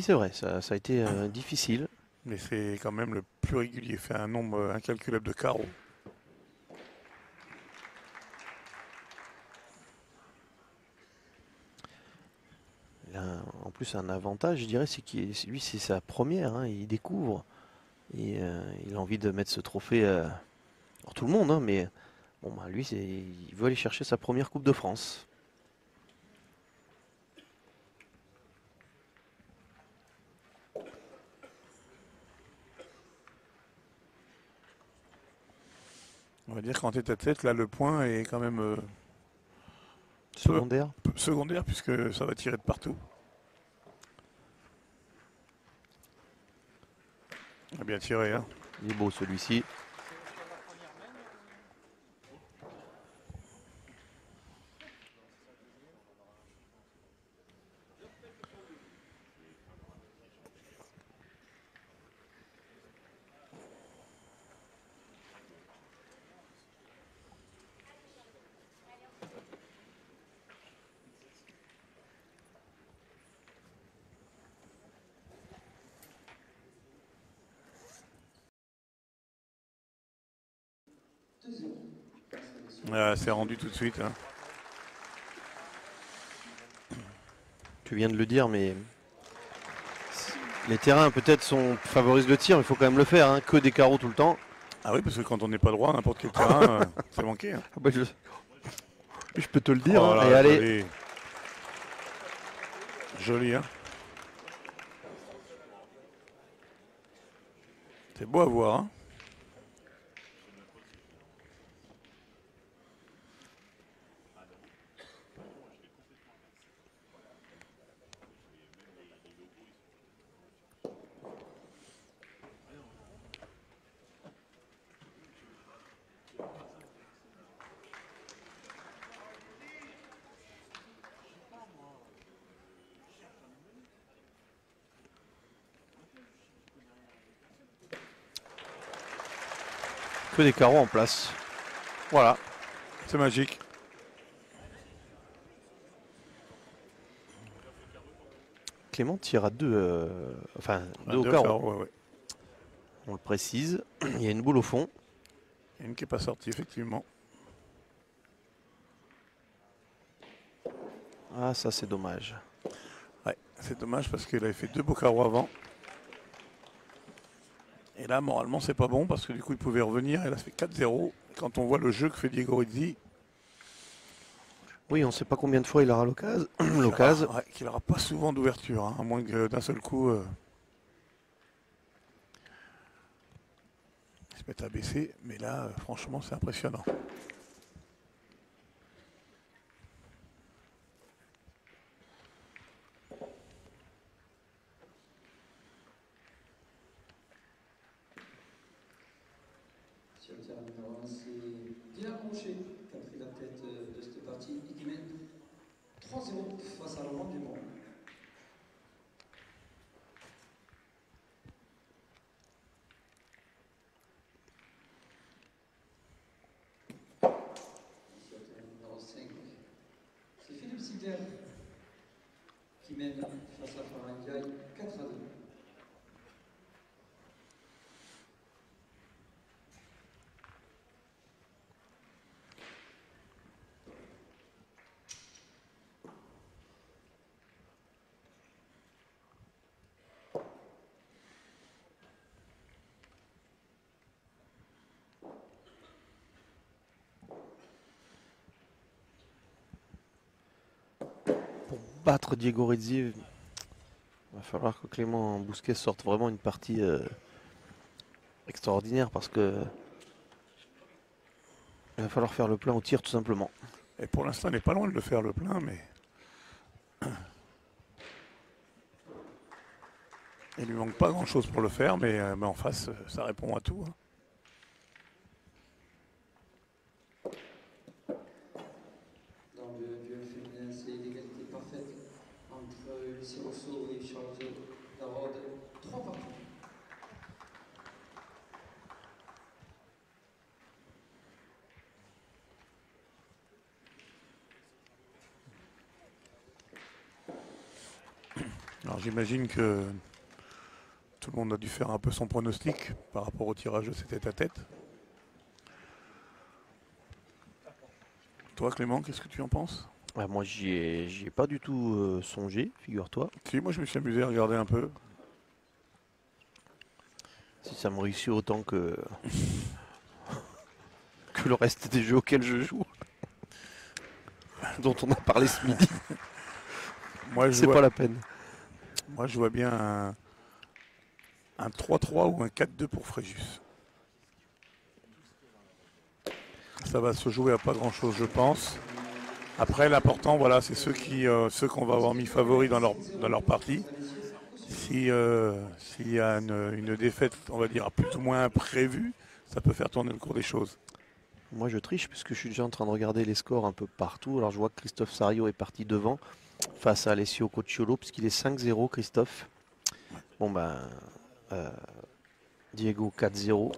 c'est vrai, ça, ça a été euh, difficile. Mais c'est quand même le plus régulier. Fait un nombre euh, incalculable de carreaux. Il a un- en plus un avantage, je dirais, c'est qu'il lui c'est sa première, hein, il découvre. Et, euh, il a envie de mettre ce trophée euh, pour tout le monde, hein, mais bon, bah, lui, il veut aller chercher sa première Coupe de France. On va dire qu'en tête à tête, là, le point est quand même euh, Secondaire. peu secondaire puisque ça va tirer de partout. Il a bien tiré, hein. Il est beau celui-ci. Ah, c'est rendu tout de suite. hein. Tu viens de le dire, mais les terrains peut-être sont favorisent le tir, mais il faut quand même le faire. hein, Que des carreaux tout le temps. Ah oui, parce que quand on n'est pas droit, n'importe quel terrain, euh, c'est manqué. hein. je... je peux te le dire. Oh hein. là Et là, allez, joli. Joli, hein. C'est beau à voir, hein. Que des carreaux en place. Voilà, c'est magique. Clément tire à deux, euh, enfin deux au carreau. carreau, ouais, ouais. On le précise. Il y a une boule au fond. Il y a Une qui n'est pas sortie, effectivement. Ah, ça c'est dommage. Ouais, c'est dommage parce qu'il avait fait deux beaux carreaux avant. Et là, moralement, c'est pas bon parce que du coup, il pouvait revenir. Et là, ça fait 4-0. Quand on voit le jeu que fait Diego Rizzi, Oui, on ne sait pas combien de fois il aura l'occasion. l'occasion. Ouais, qu'il n'aura pas souvent d'ouverture, hein, à moins que d'un seul coup, euh, il se mette à baisser. Mais là, euh, franchement, c'est impressionnant. Sur le terrain numéro 1, c'est Dylan Rocher qui a pris la tête euh, de cette partie et qui mène 3-0 face à Laurent Dumont. Sur le terrain numéro 5, c'est Philippe Sider qui mène face à Farah Ndiaye 4 à 2. Pour battre Diego Rizzi, il va falloir que Clément Bousquet sorte vraiment une partie euh, extraordinaire parce que il va falloir faire le plein au tir tout simplement. Et pour l'instant, il n'est pas loin de le faire, le plein, mais. Il lui manque pas grand chose pour le faire, mais, euh, en face, euh, ça répond à tout. hein. Dans le duel féminin, c'est l'égalité parfaite entre Lucie Rousseau et Charles Darod. Trois partout. Alors j'imagine que tout le monde a dû faire un peu son pronostic par rapport au tirage de cette tête à tête. Toi Clément, qu'est-ce que tu en penses? Ah, moi, j'y ai, ai pas du tout euh, songé, figure-toi. Si, moi je me suis amusé à regarder un peu. Si ça me réussit autant que, que le reste des jeux auxquels je joue, dont on a parlé ce midi, Moi c'est pas la peine. Moi, je vois bien un, un 3-3 ou un 4-2 pour Fréjus. Ça va se jouer à pas grand-chose, je pense. Après, l'important, voilà, c'est ceux qui, euh, ceux qu'on va avoir mis favoris dans leur, dans leur partie. Si, euh, s'il y a une, une défaite, on va dire, plus ou moins imprévue, ça peut faire tourner le cours des choses. Moi, je triche puisque je suis déjà en train de regarder les scores un peu partout. Alors, je vois que Christophe Sario est parti devant face à Alessio Cocciolo, puisqu'il est 5-0, Christophe. Bon, ben, euh, Diego 4-0.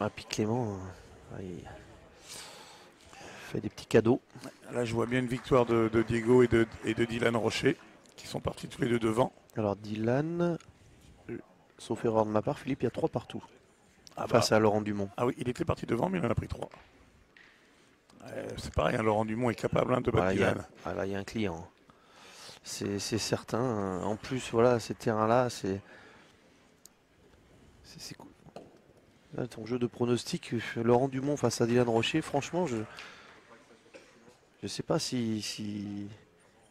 Ah, puis Clément, euh, il fait des petits cadeaux. Là, je vois bien une victoire de, Diego et de, Dylan Rocher, qui sont partis tous les deux devant. Alors, Dylan, euh, sauf erreur de ma part, Philippe, il y a 3 partout. Ah, bah. Face à Laurent Dumont. Ah oui, il était parti devant, mais il en a pris 3 c'est pareil, hein, Laurent Dumont est capable hein, de battre Dylan. Ah, là, il y a un client. C'est certain. En plus, voilà, ces terrains-là, c'est. c'est- cool. Là, ton jeu de pronostic, euh, Laurent Dumont face à Dylan Rocher, franchement, je. Je sais pas si. si...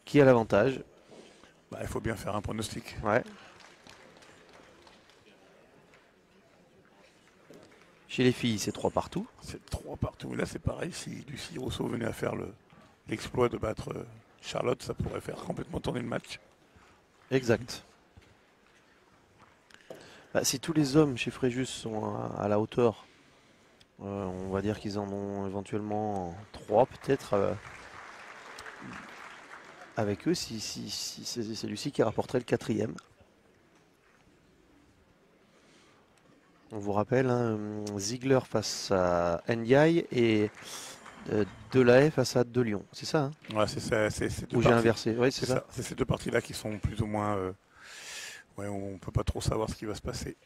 Qui a l'avantage Bah, il faut bien faire un pronostic. Ouais. Chez les filles, c'est 3 partout. C'est trois partout. Là, c'est pareil. Si Lucie Rousseau venait à faire le- l'exploit de battre euh, Charlotte, ça pourrait faire complètement tourner le match. Exact. Bah, si tous les hommes chez Fréjus sont à, à la hauteur, euh, on va dire qu'ils en ont éventuellement trois peut-être euh, avec eux, si, si, c'est Lucie qui rapporterait le quatrième. On vous rappelle, hein, Ziegler face à Ndiaye et euh, Delahaye face à De Lyon. C'est ça hein? Ouais, c'est ça. C'est ces deux Ou j'ai inversé Oui, c'est c'est ça. ça. C'est ces deux parties-là qui sont plus ou moins. euh, ouais, on peut pas trop savoir ce qui va se passer.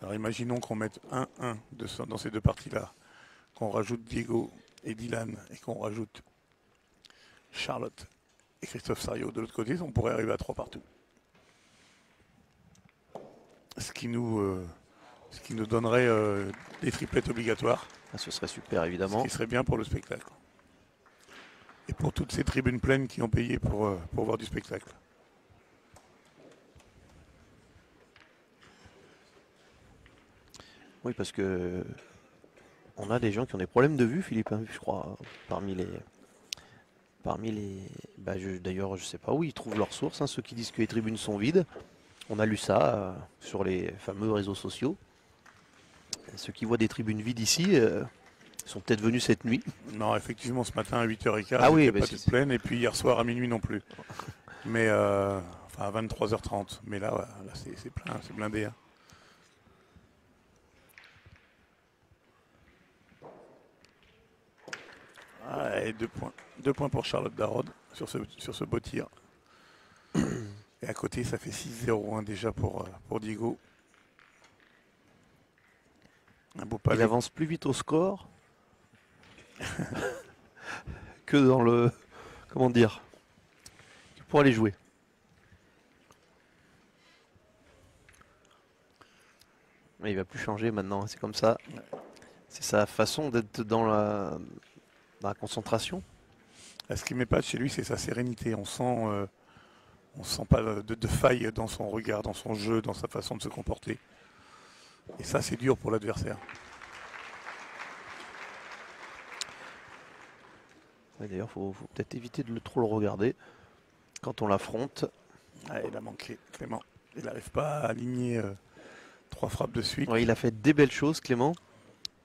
Alors imaginons qu'on mette 1-1 de ce- dans ces deux parties-là, qu'on rajoute Diego et Dylan et qu'on rajoute Charlotte et Christophe Sario de l'autre côté, on pourrait arriver à 3 partout. Ce qui nous, euh, ce qui nous donnerait euh, des triplettes obligatoires. Ah, ce serait super Ce évidemment. qui serait bien pour le spectacle. Et pour toutes ces tribunes pleines qui ont payé pour, euh, pour voir du spectacle. Oui, parce que on a des gens qui ont des problèmes de vue, Philippe, hein, je crois, parmi les. Parmi les. Bah, je- D'ailleurs, je sais pas où ils trouvent leurs sources, hein, ceux qui disent que les tribunes sont vides. On a lu ça euh, sur les fameux réseaux sociaux. Ceux qui voient des tribunes vides ici euh, sont peut-être venus cette nuit. Non, effectivement, ce matin à 8h15, Ah oui, bah pas toute pleine. Et puis hier soir à minuit non plus. Mais, euh, enfin à 23h30. Mais là, ouais, là c'est c'est plein, c'est blindé. hein. Ah, et deux points. Deux points pour Charlotte Darod sur ce, sur ce beau tir. Et à côté, ça fait 6-0 hein, déjà pour, euh, pour Diego. Un beau Il avance plus vite au score que dans le. Comment dire Pour aller jouer. Mais il va plus changer maintenant, c'est comme ça. C'est sa façon d'être dans la, dans la concentration. Ce qui m'épate chez lui, c'est sa sérénité. On sent, euh, on sent pas de, de faille dans son regard, dans son jeu, dans sa façon de se comporter. Et ça, c'est dur pour l'adversaire. Ouais, D'ailleurs, il faut, faut peut-être éviter de le, trop le regarder quand on l'affronte. Ah, il a manqué, Clément. Il n'arrive pas à aligner euh, trois frappes de suite. Ouais, il a fait des belles choses, Clément,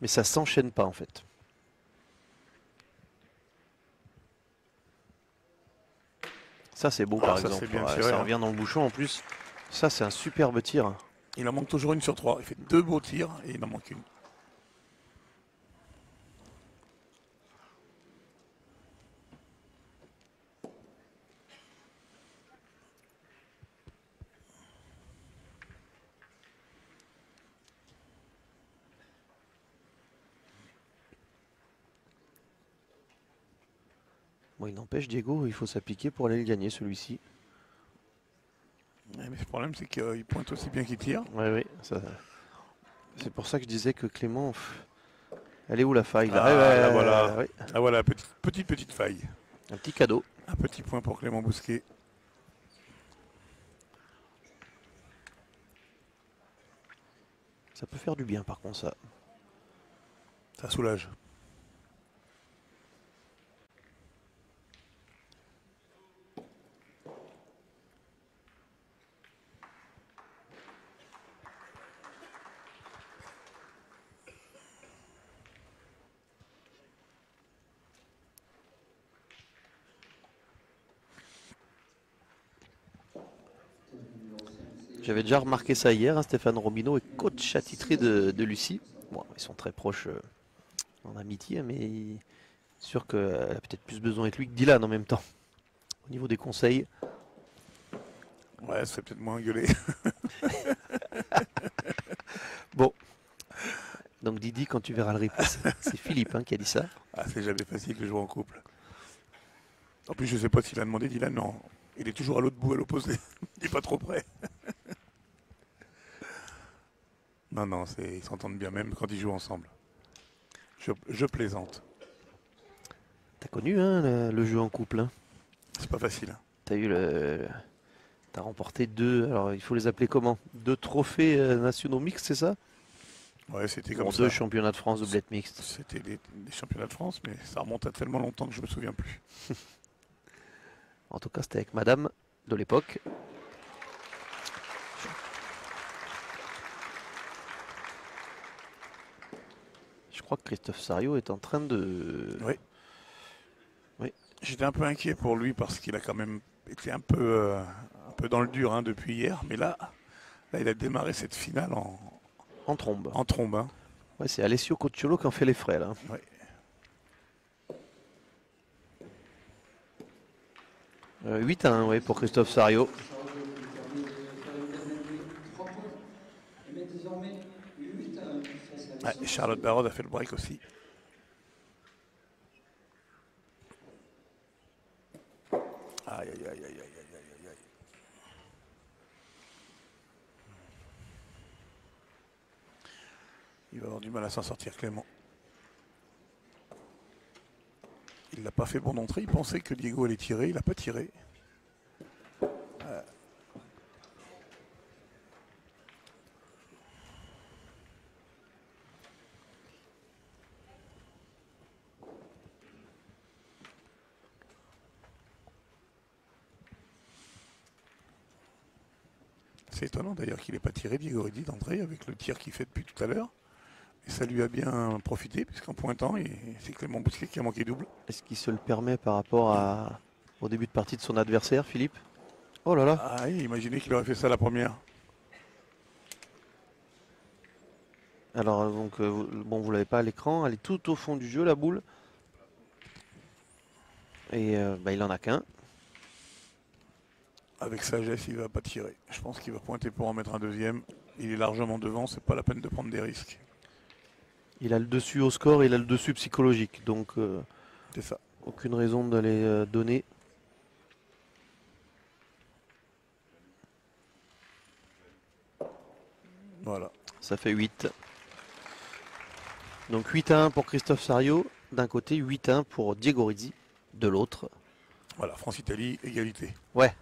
mais ça s'enchaîne pas en fait. Ça c'est beau Ah, par ça, exemple. bien Ouais, tiré, ça hein. revient dans le bouchon en plus. Ça c'est un superbe tir. Il en manque toujours une sur trois. Il fait deux beaux tirs et il en manque une. Bon, il n'empêche, Diego, il faut s'appliquer pour aller le gagner, celui-ci. Ouais, mais le problème, c'est qu'il pointe aussi bien qu'il tire. Oui, oui. ça- C'est pour ça que je disais que Clément. Elle est où la faille là? Ah, Ouais, ouais, là, voilà. ouais. Ah voilà, petite, petite, petite faille. Un petit cadeau. Un petit point pour Clément Bousquet. Ça peut faire du bien, par contre, ça. Ça soulage. J'avais déjà remarqué ça hier. hein, Stéphane Robineau est coach attitré de, de Lucie. Bon, ils sont très proches euh, en amitié, mais sûr qu'elle a peut-être plus besoin avec lui que Dylan en même temps. Au niveau des conseils, Ouais, ça fait peut-être moins gueuler. donc Didi, quand tu verras le replay, c'est- c'est Philippe hein, qui a dit ça. Ah, c'est jamais facile de jouer en couple. En plus, je sais pas s'il a demandé Dylan, non. Il est toujours à l'autre bout, à l'opposé. Il n'est pas trop près. non, non, ils s'entendent bien, même quand ils jouent ensemble. Je, je plaisante. T'as connu hein, le, le jeu en couple. Hein? C'est pas facile. hein. T'as eu le. T'as remporté deux. Alors il faut les appeler comment? Deux trophées euh, nationaux mixtes, c'est ça? Ouais, c'était comme Deux ça. championnats de France de bled mixte. C'était des, des championnats de France, mais ça remonte à tellement longtemps que je me souviens plus. En tout cas, c'était avec Madame de l'époque. Je crois que Christophe Sario est en train de. Oui. J'étais un peu inquiet pour lui parce qu'il a quand même été un peu, euh, un peu dans le dur hein, depuis hier, mais là, là, il a démarré cette finale en, En trombe. en trombe. hein. Ouais, c'est Alessio Cocciolo qui en fait les frais là. Ouais. Euh, 8 à 1 ouais, pour Christophe Sario. Charles qui permet de faire une dernière 3 points. Et met désormais 8 à 1 face à Ouais, Charlotte Barod a fait le break aussi. Aïe, aïe, aïe, aïe, aïe. Il va avoir du mal à s'en sortir, Clément. Il l'a pas fait bon d'entrée. Il pensait que Diego allait tirer. Il n'a pas tiré. C'est étonnant d'ailleurs qu'il n'ait pas tiré Diego Ridi d'entrée avec le tir qu'il fait depuis tout à l'heure. Et ça lui a bien profité puisqu'en pointant, c'est Clément Bousquet qui a manqué double. Est-ce qu'il se le permet par rapport à... au début de partie de son adversaire, Philippe? Oh là là Ah, oui, imaginez qu'il aurait fait ça la première. Alors, donc, euh, vous- bon, vous l'avez pas à l'écran, elle est tout au fond du jeu, la boule. Et euh, bah, il en a qu'un. Avec sagesse, il va pas tirer. Je pense qu'il va pointer pour en mettre un deuxième. Il est largement devant, c'est pas la peine de prendre des risques. Il a le dessus au score, il a le dessus psychologique. Donc, euh, C'est ça. aucune raison de les euh, donner. Voilà. Ça fait 8. Donc 8 à 1 pour Christophe Sario d'un côté, 8 à 1 pour Diego Rizzi de l'autre. Voilà, France-Italie, égalité. Ouais.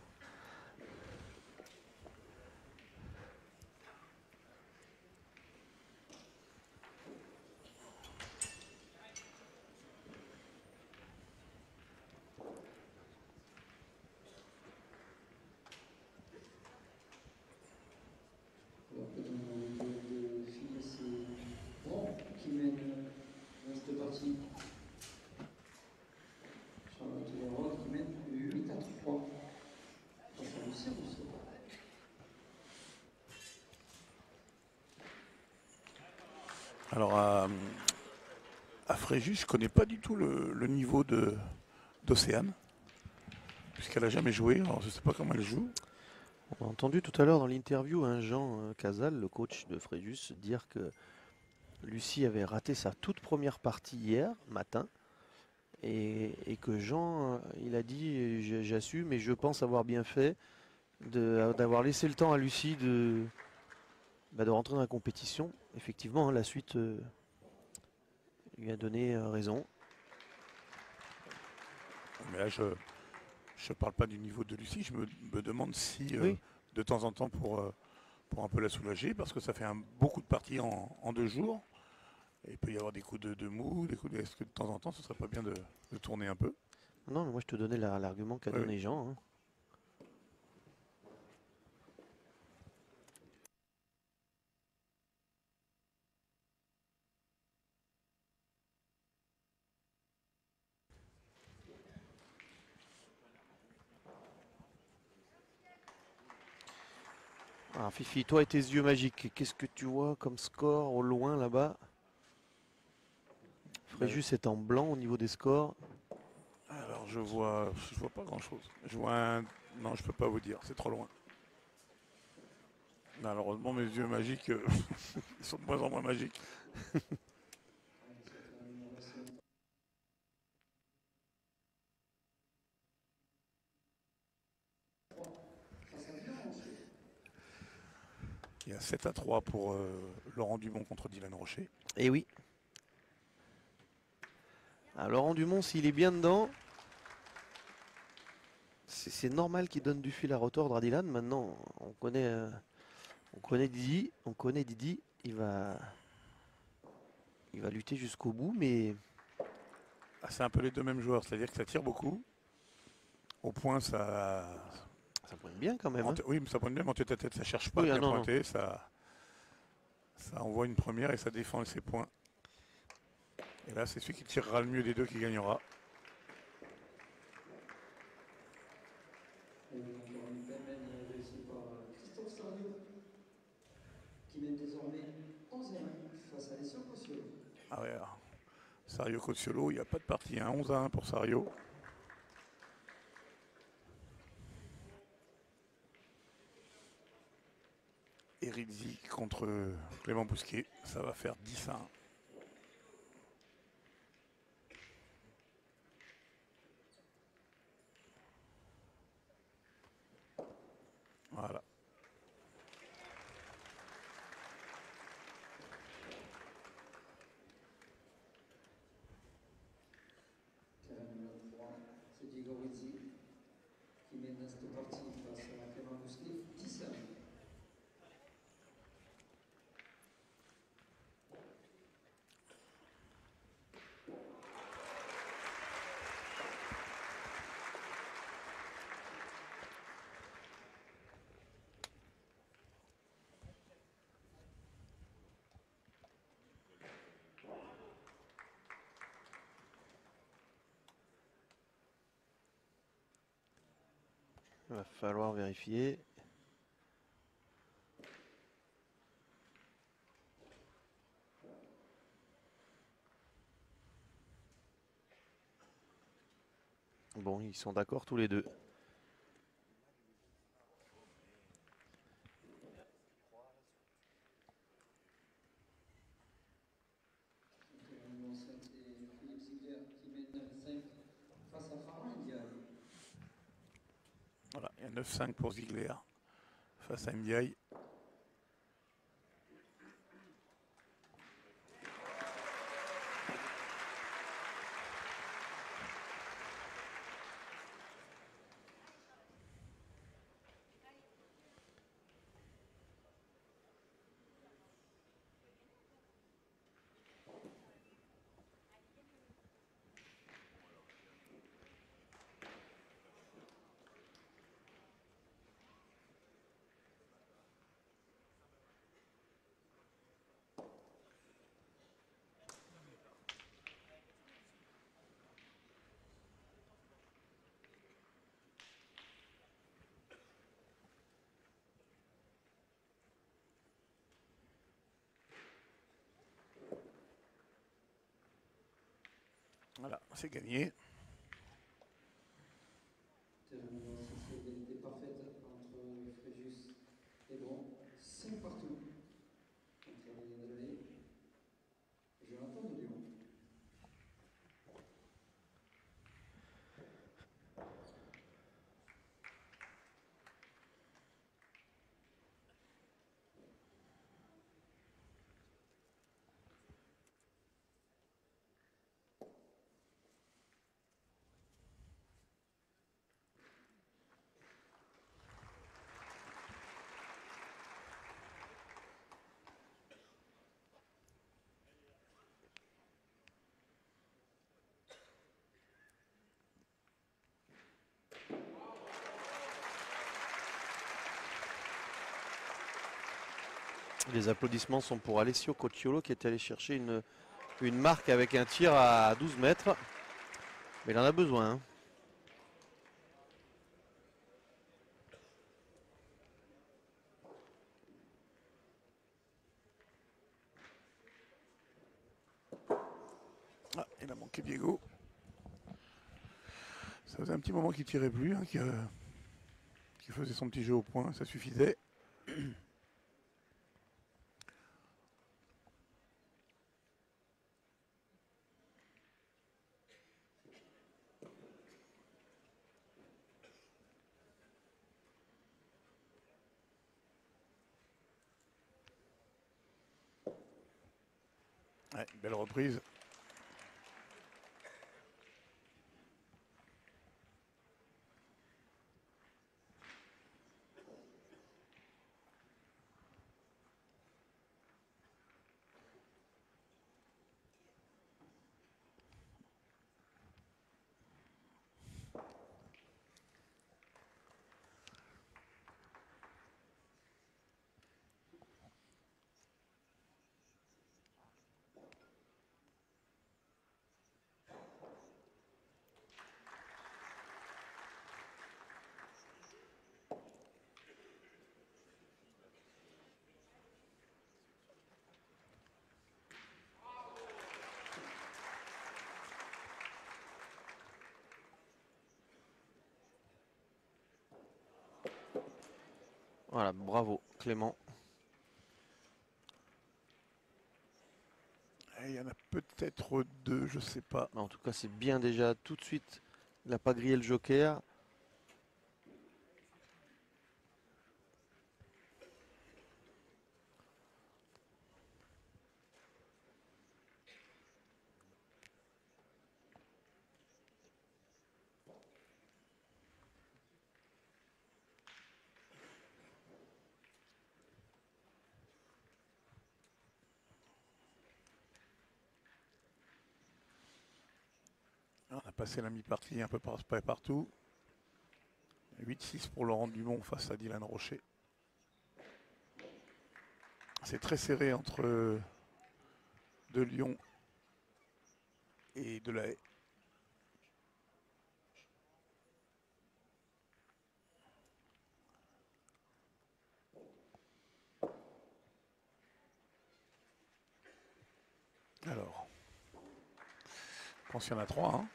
Alors que dans le filet, c'est Bron qui mène dans cette partie. Charlotte Leroy qui mène 8 à 3. Face à Lucien Rousseau. Alors, à, je connais pas du tout le, le niveau d'Océane. Puisqu'elle a jamais joué, alors je sais pas comment elle joue. On a entendu tout à l'heure dans l'interview un Jean euh, Casal, le coach de Fréjus, dire que Lucie avait raté sa toute première partie hier matin Et, que Jean, euh, il a dit, j'assume et je pense avoir bien fait d'avoir laissé le temps à Lucie de, bah, de rentrer dans la compétition. Effectivement, hein, la suite euh, lui a donné euh, raison. Mais là, je ne parle pas du niveau de Lucie. Je me, me demande si, euh, de temps en temps, pour, euh, pour un peu la soulager, parce que ça fait un- beaucoup de parties en, en deux jours. Et il peut y avoir des coups de, de mou, des coups de... Est-ce que de temps en temps, ce serait pas bien de, de tourner un peu? Non, mais moi je te donnais la- l'argument qu'a donné Jean. hein. Alors Fifi, toi et tes yeux magiques, qu'est-ce que tu vois comme score au loin là-bas? Fréjus est en blanc au niveau des scores. Alors, je vois, je vois pas grand-chose. Je vois un... Non, je peux pas vous dire. C'est trop loin. Malheureusement, mes yeux magiques, euh, ils sont de moins en moins magiques. 7 à 3 pour euh, Laurent Dumont contre Dylan Rocher. Et Eh oui. Alors Laurent Dumont, s'il est bien dedans, c'est c'est normal qu'il donne du fil à retordre à Dylan. Maintenant, on connaît, euh, on connaît Didi, on connaît Didi. Il va, il va lutter jusqu'au bout, mais Ah, c'est un peu les deux mêmes joueurs, c'est-à-dire que ça tire beaucoup. Au point, ça, ça pointe bien quand même. Hein. oui, mais ça pointe bien, mais en tête à tête, ça cherche pas Oui, à ah bien non, non. pointer, ça, ça envoie une première et ça défend ses points. Et là, c'est celui qui tirera le mieux des deux qui gagnera. Sario, qui mène désormais 11 à 1 face à Alessio Cossiolo. Ah ouais, alors, Sario Coziolo, il n'y a pas de partie, hein, 11 à 1 pour Sario. Erizzi contre Clément Bousquet, ça va faire 10 à 1. Voilà. Terrain numéro 3, c'est Diego Rizzi, qui mène dans cette partie face à Clément Bousquet 10 à 1. Il va falloir vérifier. Bon, ils sont d'accord tous les deux. Terrain numéro 5, c'est Philippe Ziegler, qui mène 5 face à Farah Ndiaye. Voilà, il y a 9-5 pour Ziegler face à Ndiaye. Voilà, c'est gagné. Les applaudissements sont pour Alessio Cocciolo qui est allé chercher une, une marque avec un tir à 12 mètres. Mais il en a besoin. hein. Ah, il a manqué Diego. Ça faisait un petit moment qu'il tirait plus, hein, euh, qu'il faisait son petit jeu au point, ça suffisait. Ouais, belle reprise. Voilà, bravo Clément. Et Il y en a peut-être deux, je sais pas. En tout cas, c'est bien déjà tout de suite. Il n'a pas grillé le joker. Passé la mi-partie un peu partout. 8-6 pour Laurent Dumont face à Dylan Rocher. C'est très serré entre de Lyon et de la Haye. Alors, je pense qu'il y en a trois. hein.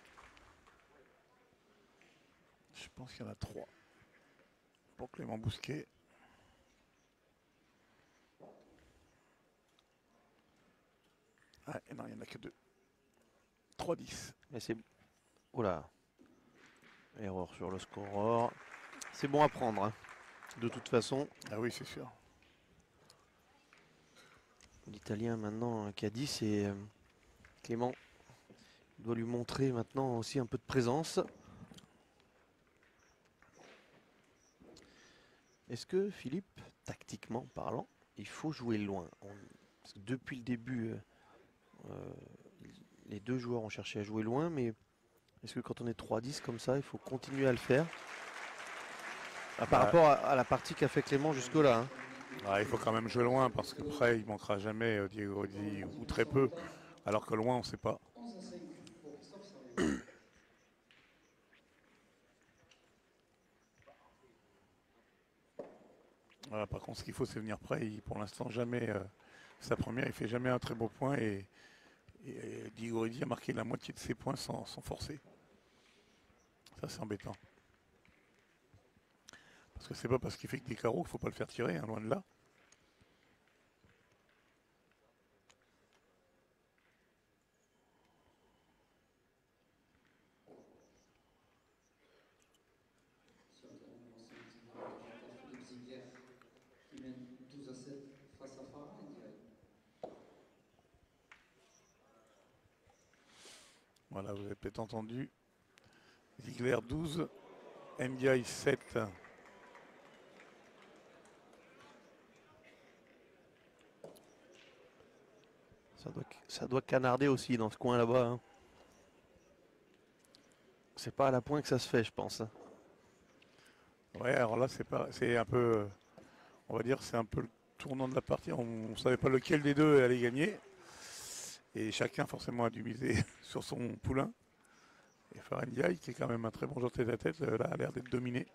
Je pense qu'il y en a trois. Pour Clément Bousquet. Ah, et non, il n'y en a que deux. 3-10. Mais c'est. Oula. Erreur sur le scoreur. C'est bon à prendre. hein. De toute façon, Ah oui, c'est sûr. l'Italien maintenant euh, qui a dit, c'est euh, Clément. Il doit lui montrer maintenant aussi un peu de présence. Est-ce que Philippe, tactiquement parlant, il faut jouer loin On- parce que Depuis le début, euh, euh, les deux joueurs ont cherché à jouer loin, mais est-ce que quand on est 3-10 comme ça, il faut continuer à le faire Ah, Par Bah. rapport à, à la partie qu'a fait Clément jusque-là. hein. Ah, il faut quand même jouer loin parce que près, il manquera jamais euh, Diego ou très peu. Alors que loin, on ne sait pas. 11 à 5 pour Christophe Sarlet. Voilà, par contre, ce qu'il faut, c'est venir près. Il, pour l'instant, jamais euh, sa première, il fait jamais un très beau point et, et, Rossi a marqué la moitié de ses points sans, sans forcer. Ça, c'est embêtant. Parce que c'est pas parce qu'il fait que des carreaux qu'il faut pas le faire tirer, hein, loin de là. Sur le terrain numéro 5, Philippe Ziegler qui mène 12 à 7 face à Farah Ndiaye. Voilà, vous avez peut-être entendu. Ziegler 12, Ndiaye 7. Ça doit, ça doit canarder aussi dans ce coin là-bas. hein. C'est pas à la pointe que ça se fait, je pense. hein. Ouais, alors là, c'est pas, c'est un peu, on va dire, c'est un peu le tournant de la partie, on ne savait pas lequel des deux allait gagner. Et chacun forcément a dû miser sur son poulain. Et Farendiaï, qui est quand même un très bon joueur tête à tête, là, a l'air d'être dominé.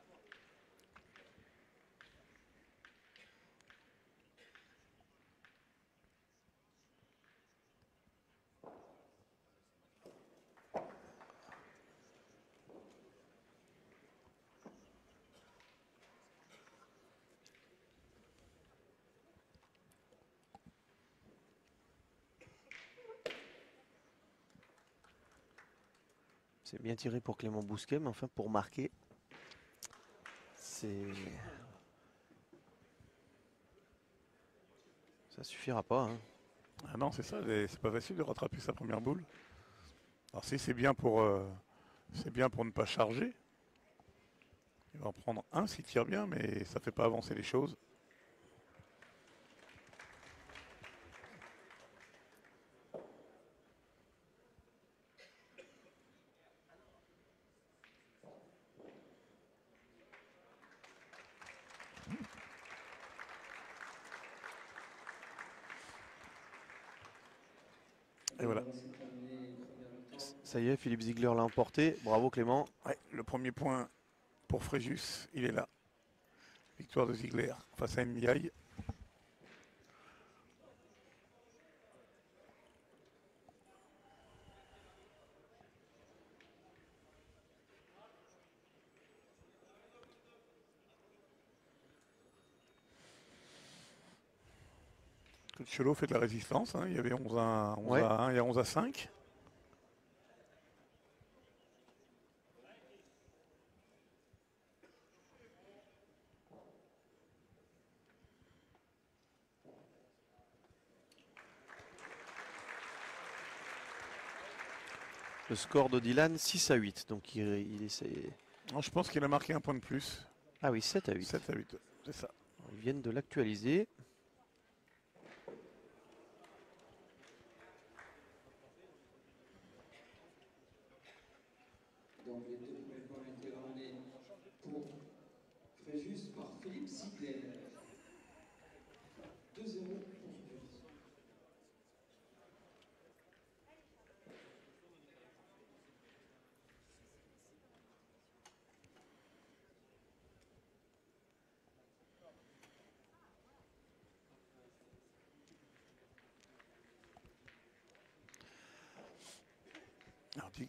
C'est bien tiré pour Clément Bousquet, mais enfin pour marquer, c'est. Ça suffira pas. hein. Ah non, c'est ça, c'est pas facile de rattraper sa première boule. Alors si c'est bien pour euh, c'est bien pour ne pas charger. Il va en prendre un s'il tire bien, mais ça fait pas avancer les choses. Et voilà. C'est terminé, première mi-temps. Ça y est, Philippe Ziegler l'a emporté. Bravo Clément. Le premier point pour Fréjus, il est là. Victoire de Ziegler face à Ndiaye. Chelot fait de la résistance. hein. Il y avait 11 à, 11 Ouais. à 1, il y a 11 à 5. Le score de Dylan 6 à 8. Donc il, il essaie. Non, Je pense qu'il a marqué un point de plus. Ah oui, 7 à 8. 7 à 8, c'est ça. Ils viennent de l'actualiser. Donc les deux premiers points ont été ramenés pour Fréjus par Philippe Ziegler. 2-0 pour Fréjus. Alors, Digorizzi 11 à 3. Dans le féminin, c'est Charlotte Darogue qui mène 12 à 5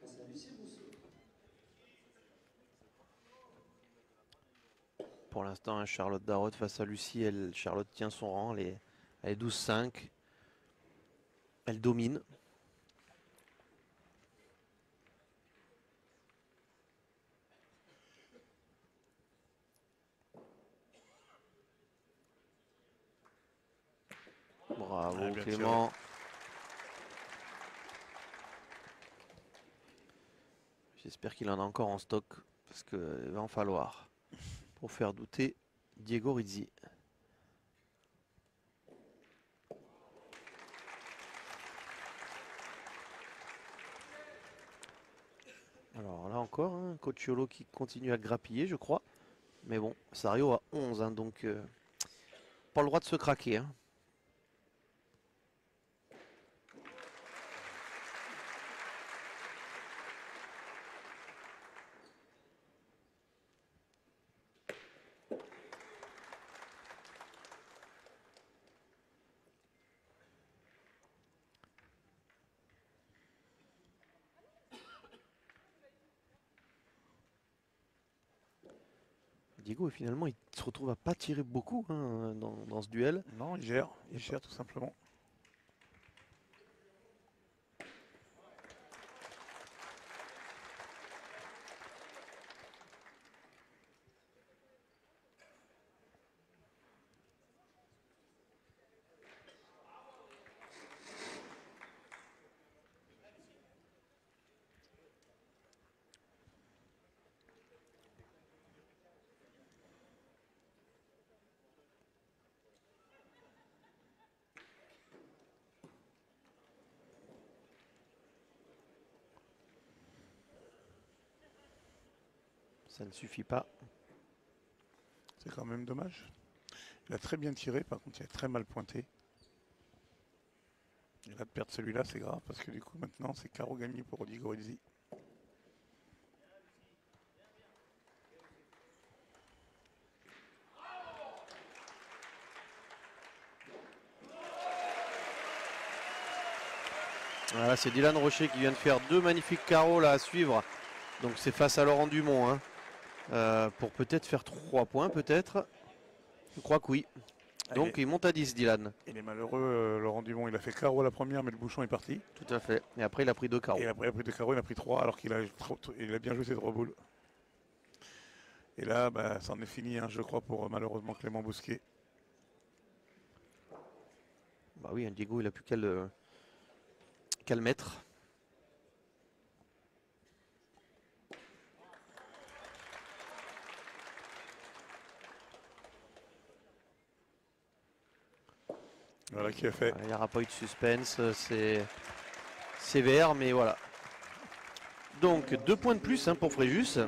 face à Lucie Rousseau. Pour l'instant, hein, Charlotte Darrotte face à Lucie. Elle, Charlotte tient son rang. Elle elle est 12-5. Elle domine. Bravo Clément. J'espère qu'il en a encore en stock parce qu'il va en falloir pour faire douter Diego Rizzi. Alors là encore, hein, Cocciolo qui continue à grappiller, je crois. Mais bon, Sario a 11, hein, donc euh, pas le droit de se craquer. hein. Diego, finalement, il se retrouve à pas tirer beaucoup hein, dans, dans ce duel. Non, il gère. Il gère tout simplement. Ça ne suffit pas. C'est quand même dommage. Il a très bien tiré, par contre il a très mal pointé. Et là de perdre celui-là c'est grave parce que du coup maintenant c'est carreau gagné pour Rizzi. Voilà, c'est Dylan Rocher qui vient de faire deux magnifiques carreaux là à suivre. Donc c'est face à Laurent Dumont. hein. Euh, pour peut-être faire trois points, peut-être. Je crois que oui. Donc il, est, il monte à 10, Dylan. il est malheureux, euh, Laurent Dumont. Il a fait carreau à la première, mais le bouchon est parti. Tout à fait. Et après, il a pris deux carreaux. Et après, il a pris deux carreaux, il a pris trois, alors qu'il a, trop- il a bien joué ses trois boules. Et là, bah, c'en est fini, hein, je crois, pour euh, malheureusement Clément Bousquet. Bah oui, Diego, il a plus qu'à le, le mettre. Voilà qui a fait. Il n'y aura pas eu de suspense. euh, C'est sévère, mais voilà. Donc, deux points de plus hein, pour Fréjus.